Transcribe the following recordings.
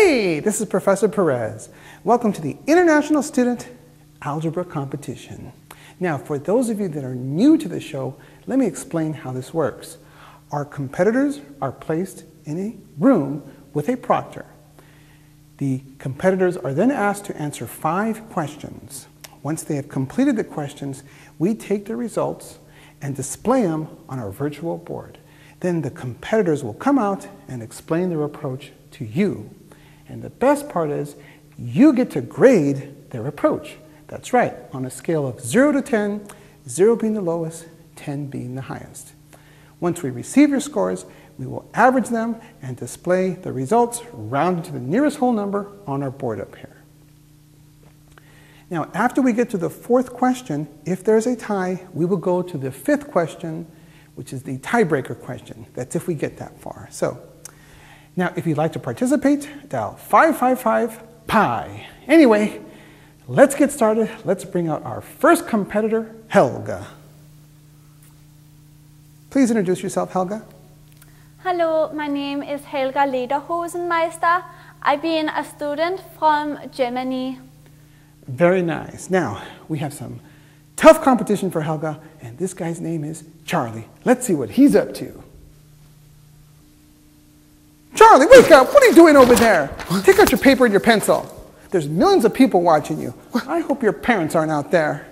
Hey, this is Professor Perez. Welcome to the International Student Algebra Competition. Now, for those of you that are new to the show, let me explain how this works. Our competitors are placed in a room with a proctor. The competitors are then asked to answer five questions. Once they have completed the questions, we take the results and display them on our virtual board. Then the competitors will come out and explain their approach to you. And the best part is you get to grade their approach. That's right, on a scale of 0 to 10, 0 being the lowest, 10 being the highest. Once we receive your scores, we will average them and display the results rounded to the nearest whole number on our board up here. Now, after we get to the fourth question, if there's a tie, we will go to the fifth question, which is the tiebreaker question. That's if we get that far. So, now, if you'd like to participate, dial 555 pi. Anyway, let's get started. Let's bring out our first competitor, Helga. Please introduce yourself, Helga. Hello, my name is Helga Lederhosenmeister. I've been a student from Germany. Very nice. Now, we have some tough competition for Helga, and this guy's name is Charlie. Let's see what he's up to. Charlie, wake up. What are you doing over there? Take out your paper and your pencil. There's millions of people watching you. I hope your parents aren't out there.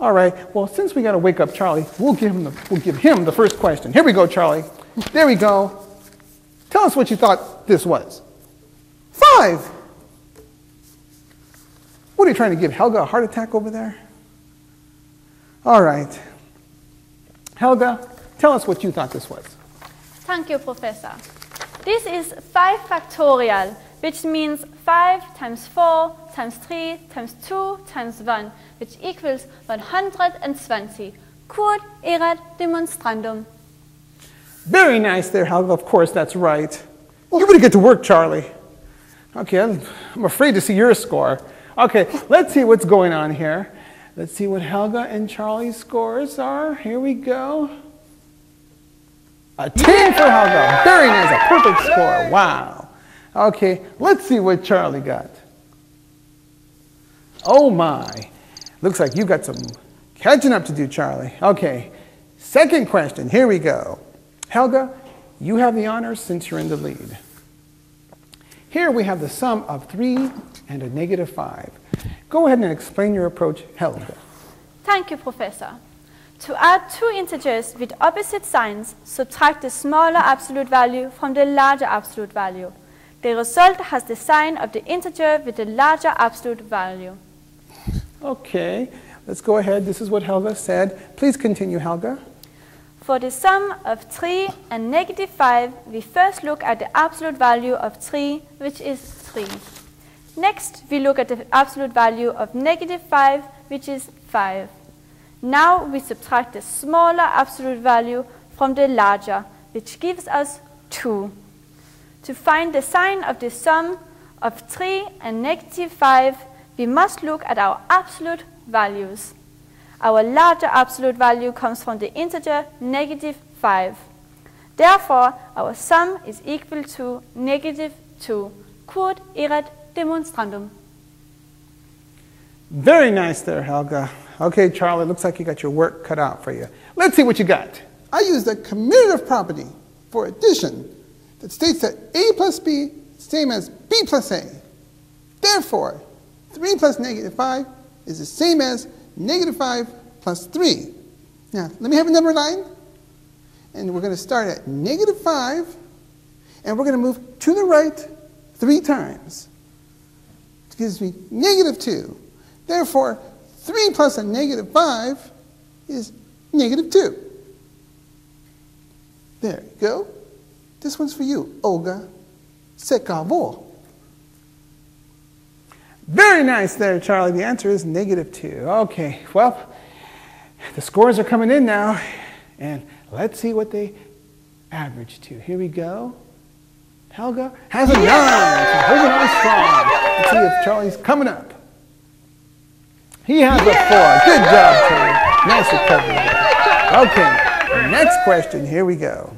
All right, well, since we got to wake up Charlie, we'll give, him the, we'll give him the first question. Here we go, Charlie. There we go. Tell us what you thought this was. Five. What are you trying to give Helga a heart attack over there? All right. Helga, tell us what you thought this was. Thank you, Professor. This is 5 factorial, which means 5 times 4 times 3 times 2 times 1, which equals 120. Quod erat demonstrandum. Very nice there, Helga. Of course, that's right. You better get to work, Charlie. Okay, I'm afraid to see your score. Okay, let's see what's going on here. Let's see what Helga and Charlie's scores are. Here we go. A 10 for Helga. Very nice. A perfect score. Wow. Okay, let's see what Charlie got. Oh my. Looks like you've got some catching up to do, Charlie. Okay, second question. Here we go. Helga, you have the honors since you're in the lead. Here we have the sum of 3 and a negative 5. Go ahead and explain your approach, Helga. Thank you, Professor. To add two integers with opposite signs, subtract the smaller absolute value from the larger absolute value. The result has the sign of the integer with the larger absolute value. Okay, let's go ahead. This is what Helga said. Please continue, Helga. For the sum of 3 and negative 5, we first look at the absolute value of 3, which is 3. Next, we look at the absolute value of negative 5, which is 5. Now we subtract the smaller absolute value from the larger, which gives us 2. To find the sign of the sum of 3 and negative 5, we must look at our absolute values. Our larger absolute value comes from the integer negative 5. Therefore, our sum is equal to negative 2. Quod erat demonstrandum. Very nice there, Helga. Okay, Charlie, looks like you got your work cut out for you. Let's see what you got. I used a commutative property for addition that states that a plus b is the same as b plus a. Therefore, 3 plus negative 5 is the same as negative 5 plus 3. Now, let me have a number line. And we're going to start at negative 5, and we're going to move to the right three times. It gives me negative 2. Therefore, 3 plus a negative 5 is negative 2. There you go. This one's for you, Olga Sekavo. Very nice there, Charlie. The answer is negative 2. Okay, well, the scores are coming in now, and let's see what they average to. Here we go. Helga has a 9. She's holding on strong. Let's see if Charlie's coming up. He has a four. Good job, Terry. Nice recovery. Okay, next question. Here we go.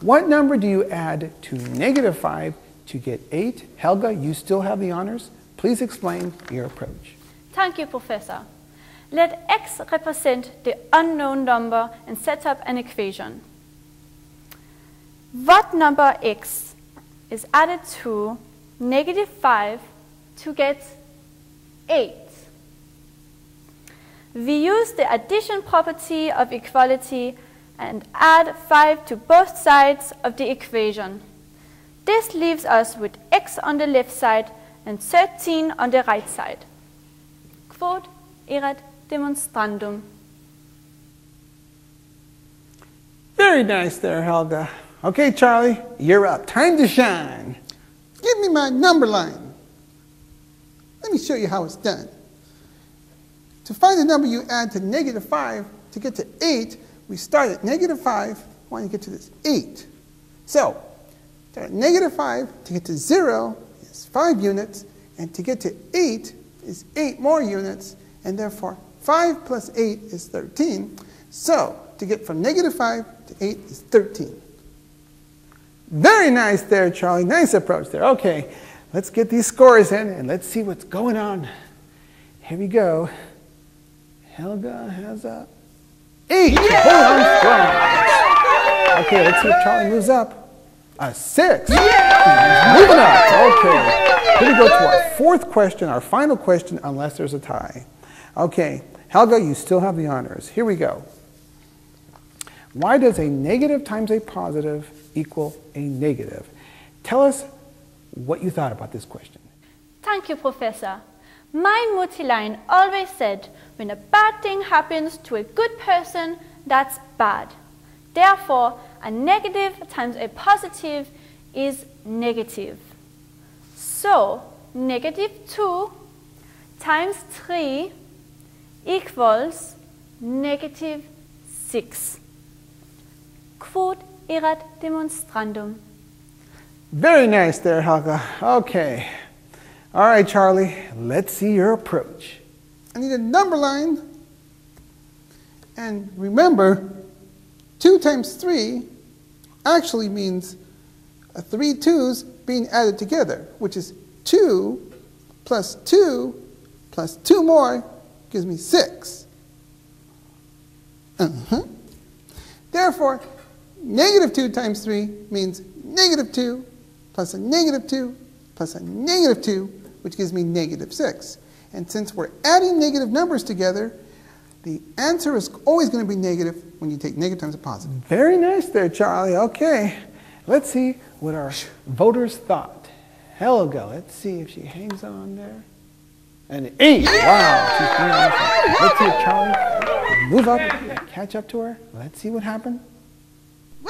What number do you add to negative 5 to get 8? Helga, you still have the honors. Please explain your approach. Thank you, Professor. Let x represent the unknown number and set up an equation. What number x is added to negative 5 to get 8? We use the addition property of equality and add 5 to both sides of the equation. This leaves us with x on the left side and 13 on the right side. Quod erat demonstrandum. Very nice there, Helga. Okay, Charlie, you're up. Time to shine. Give me my number line. Me show you how it's done. To find the number you add to negative 5 to get to 8, we start at negative 5, want to get to this 8. So, start at negative 5 to get to 0 is 5 units, and to get to 8 is 8 more units, and therefore 5 plus 8 is 13. So, to get from negative 5 to 8 is 13. Very nice there, Charlie. Nice approach there. Okay, let's get these scores in and let's see what's going on. Here we go. Helga has a eight. Yeah! Hold on strong. Okay, let's see if Charlie moves up. A six. Yeah! Moving up. Okay. Here we go to our fourth question, our final question, unless there's a tie. Okay, Helga, you still have the honors. Here we go. Why does a negative times a positive equal a negative? Tell us what you thought about this question. Thank you, Professor. My multiline always said, when a bad thing happens to a good person, that's bad. Therefore, a negative times a positive is negative. So, negative 2 times 3 equals negative 6. Quod erat demonstrandum. Very nice there, Helga. Okay. All right, Charlie, let's see your approach. I need a number line. And remember, 2 times 3 actually means three twos being added together, which is 2 plus 2 plus 2 more gives me 6. Uh-huh. Therefore, negative 2 times 3 means negative 2 plus a negative 2 plus a negative 2, which gives me negative 6. And since we're adding negative numbers together, the answer is always going to be negative when you take negative times a positive. Very nice there, Charlie. Okay, let's see what our voters thought. Helga, let's see if she hangs on there. An eight. Wow, she's doing. Let's see if Charlie move up, catch up to her. Let's see what happened.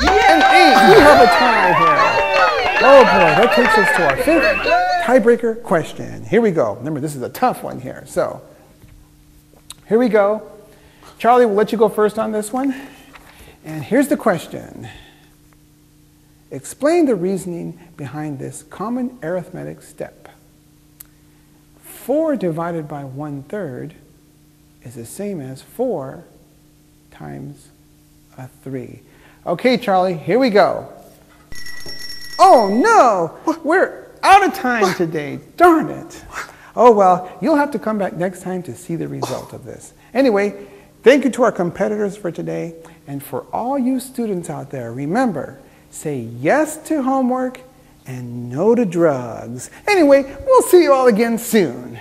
An eight. We have a tie here. Oh boy, that takes us to our fifth tiebreaker question. Here we go. Remember, this is a tough one here. So, here we go. Charlie, we'll let you go first on this one. And here's the question. Explain the reasoning behind this common arithmetic step. 4 divided by 1 third is the same as 4 times a 3. Okay, Charlie, here we go. Oh no, we're out of time today. Darn it. Oh well, you'll have to come back next time to see the result of this. Anyway, thank you to our competitors for today. And for all you students out there, remember, say yes to homework and no to drugs. Anyway, we'll see you all again soon.